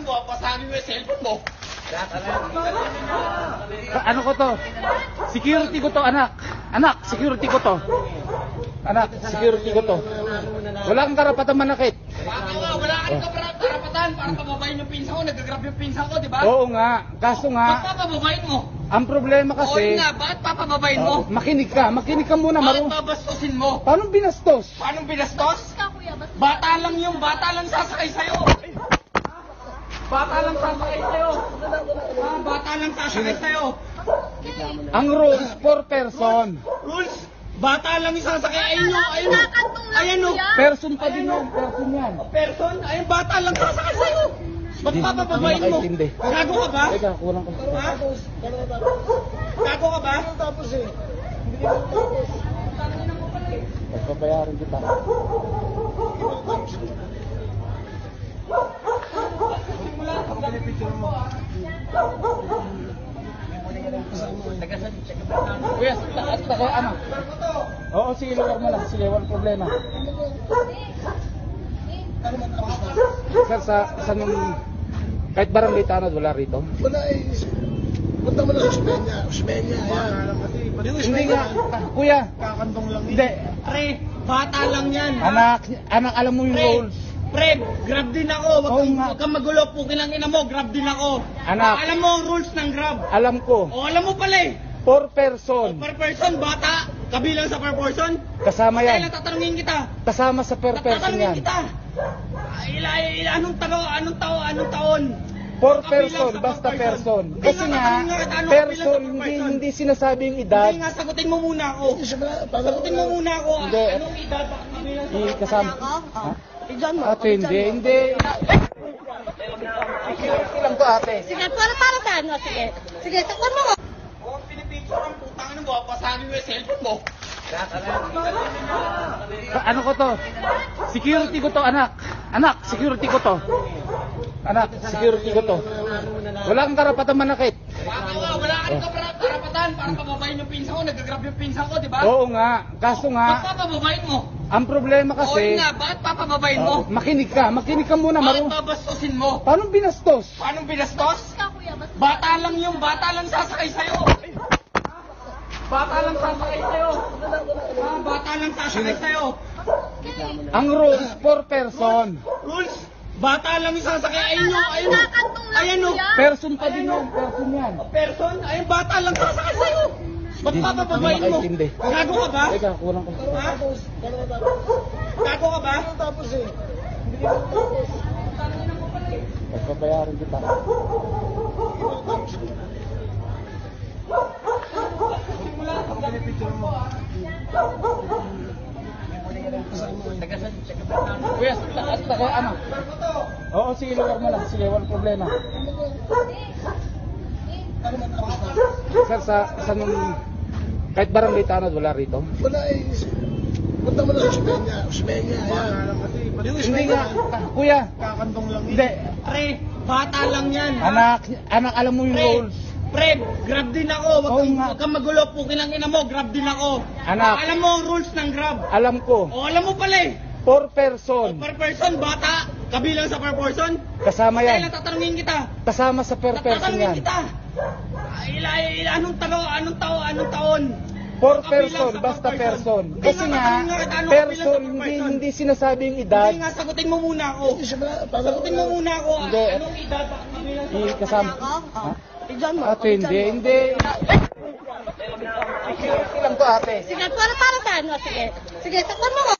ano mo, pasabi mo yung cellphone mo. Ano ko to? Security ko to, anak. Anak, security ko to. Anak, security ko to. Wala kang karapatan manakit. Baka nga, wala ka rin kapara- karapatan para pababayin yung pinsa ko, nag-grab yung pinsa ko, di ba? Oo nga, kaso Ba't nga, papababayin mo? ang problema Oo kasi, nga, bakit papababayin mo? Oh, makinig ka, makinig ka muna, Bakit maru. babastusin mo? Paano binastos? Paano binastos? Bata lang yung bata lang sasakay sa'yo. Bata lang sasakay sa'yo. Ah, bata lang sasakay sa'yo. Ang rules, per person. Rules, bata lang yung sasakay. Ayun yung, ayun yung, ayun yung, Person pa din yun, person yan. person, ayun bata lang sasakay sa'yo. Ba't di mo? Gago ka ba? Teka, kulang ko. Ha? Gago ka ba? Pagpapayarin kita. Kuya, taas na kaya ano? Oo, sige, lugar mo lang. Sige, walang problema. Sir, sa, sa nung... Kahit barangay tanod, wala rito? Wala eh. Punta mo na sa. Osmeña, yan. Hindi nga, kuya. Kakantong lang Hindi. Pre, bata lang yan. Anak, anak, alam mo yung rules. Pre, grab din ako. Wag Oo kang, nga. wag kang magulo. Pukin ang ina mo, grab din ako. Anak. Alam mo ang rules ng grab. Alam ko. O alam mo pala eh. Per person. Per person, bata. Kabilang sa per person. Kasama Kaya yan. tatanungin kita. Kasama sa per person Tatanungin yan. kita. Ay, ila, ila, anong taon, anong taon, anong taon? Per Kabilang person, sa basta per person. Hindi Kasi nga, nga, tatanungin nga, ano kabilang person, per hindi, person? hindi sinasabing edad. Hindi nga, sagutin mo muna ako. Sagutin mo muna ako. ah. Hindi. Anong edad? Kabilang sa Hindi kasama. Ha? Igan mo. Ate, hindi, hindi. Security lang to ate. Sige, para para sa ano, sige. Sige, takpan mo. Kung pinipicture ang putang ano mo, pasabi mo yung cellphone mo. Ano ko to? Security ko to, anak. Anak, security ko to. Anak, security ko to. Wala kang karapatan manakit. Nga, wala ka rin karapatan para pababayin yung pinsa ko, nag-grab yung pinsa ko, di ba? Oo nga, kaso Ba't nga, papababayin mo? Ang problema Oo kasi, nga, bakit papababayin mo? Oh, makinig ka, makinig ka muna, Bakit maru. babastusin mo? Paano binastos? Paano binastos? Bata lang yung bata lang sasakay sa'yo. Bata lang sasakay sa'yo. Ah, bata lang sasakay sa'yo. Ang rules, per person. Rules, bata lang yung sasakay. Ayun yung, ayun yung, ayun yung, Person pa din yun, person yan. person, ayun bata lang sasakay sa'yo. Ba't di mo? Gago ka ba? Teka, kulang ko. Ha? Gago ka ba? Tapos eh. Pagpapayarin kita. Kuya, taas na kaya ano? Oo, sige, lugar mo lang. Sige, walang problema. Sir, sa, sa nung... Kahit barangay tanod, wala rito? Wala eh. Punta mo na sa Osmeña. Osmeña, yan. Hindi nga, ah, kuya. Kakantong lang Hindi. Pre, bata lang yan. ha? Anak, anak, alam mo yung Pre, rules. pre, grab din ako. Wag Oo kang, nga. wag kang magulo. Ang ina mo, grab din ako. Anak. Alam mo ang rules ng grab. Alam ko. O alam mo pala eh. Per person. Per person, bata. Kabilang sa per person. Kasama Kaya yan. tatanungin kita. Kasama sa per person Tatanungin yan. kita. Ila, ila, anong taon, anong taon, anong taon? Per Kabilang person, sa basta per person. Hindi Kasi nga, kabilang person, sa per hindi, person? hindi sinasabing edad. Hindi nga, sagutin mo muna ako. Sagutin mo muna ako. ah. Hindi. Anong edad? Kabilang sa Hindi kasama. Ha? Igan mo. Ate, hindi, hindi. Security lang to ate. Sige, para para sa ano, sige. Sige, takpan mo.